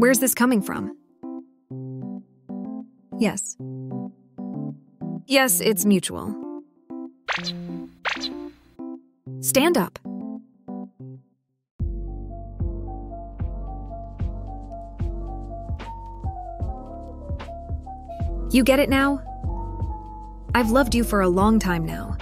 Where's this coming from? Yes. Yes, it's mutual. Stand up. You get it now? I've loved you for a long time now.